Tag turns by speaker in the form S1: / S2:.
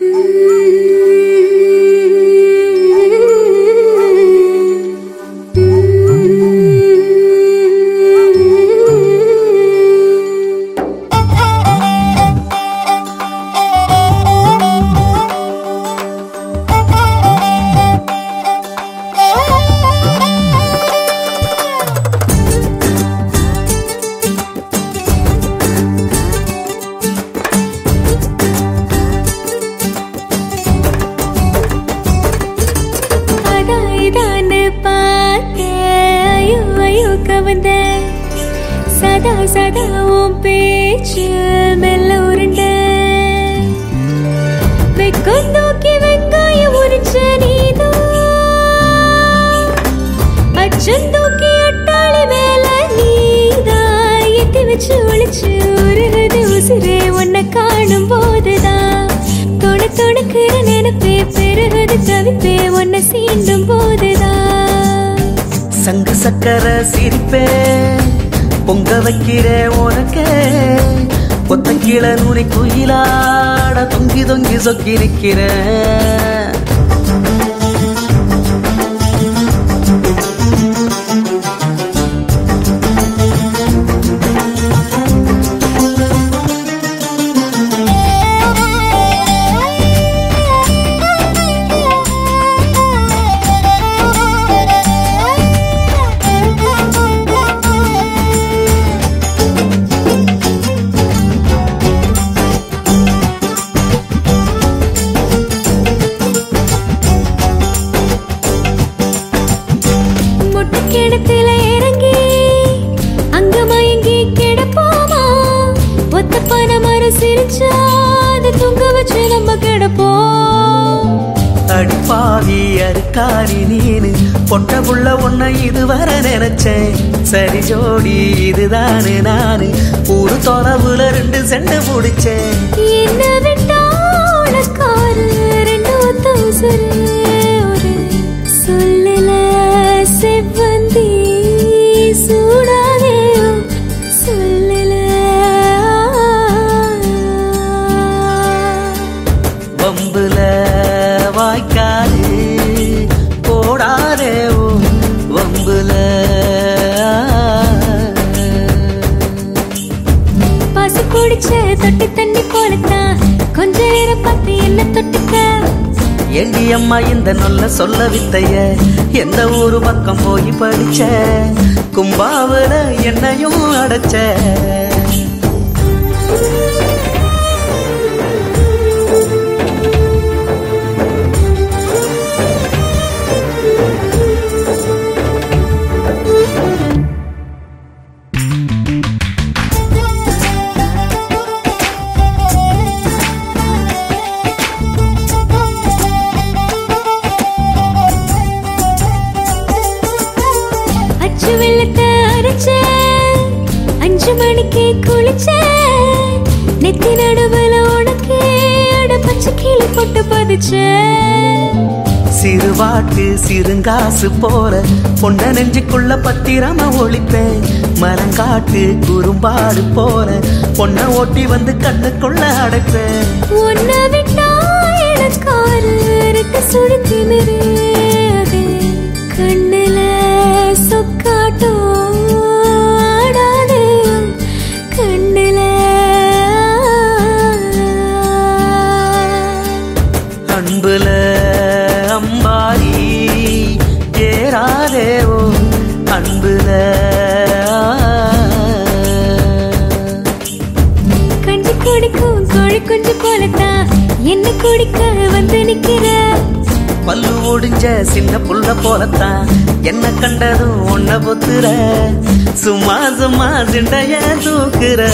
S1: Hum. ஐயோ, சதா சதா உன் பேச்சு மெல்ல உருண்ட. வெக்கம் தூக்கி வெங்காயம் உரிச்ச நீதோ அச்சம் தூக்கி அட்டாளி மேல நீதா எத்தி வச்சு ஒளிச்சு உருகுது உசிரே உன்னை காணும் போதுதான். தொட தொடுக்கிற நினைப்பே பெருகுது தவிப்பே உன்னை சீண்டும் போது.
S2: சங்கு சக்கர சிரிப்பே. பொங்க வைக்கிறே உனக்கே. ஒத்த கீழ நுனி குயிலாட தொங்கி தொங்கி சொக்கி நிக்கிற
S1: சிரிச்சா அதை தூங்க வச்சு நம்ம கிடப்போம்.
S2: அடிப்பாவி அருக்காரி நீனு. பொட்ட புள்ள உன்னை இதுவரை நினைச்சேன். சரி ஜோடி இதுதானு நானு. ஒரு தொலைவுல ரெண்டு செண்டு முடிச்சேன்.
S1: என்ன விட்டா உனக்காரு ரெண்டு ஒத்த உசுரு குடிச்ச தொட்டி தண்ணி போலத்தான் கொஞ்ச நேரம் பார்த்து என்ன தொட்டுக்க?
S2: எங்கி அம்மா இந்த நல்ல சொல்ல வித்தைய? எந்த ஊரு பக்கம் போய் படிச்ச? கும்பாவில என்னையும் அடைச்ச?
S1: மணிக்கு குளிச்ச. நெத்தி நடுவுல உனக்கு பச்சை கீழே போட்டு பதிச்ச.
S2: சிறுவாட்டு சிறுங்காசு போற பொண்ண நெஞ்சுக்குள்ள பத்திரமா ஒழிப்பேன் மரங்காட்டு குறும்பாடு போற பொண்ண ஓட்டி வந்து கண்ணுக்குள்ள அடைப்பேன்
S1: உன்னை விட்டா சுடி திமிரு. குடிக்க வந்து நிக்கிற.
S2: பல்லு ஒடிஞ்ச சின்ன புள்ள போலத்தான். என்ன கண்டதும் ஒன்ன பொத்துற. சும்மா சும்மா சிண்டைய தூக்குற.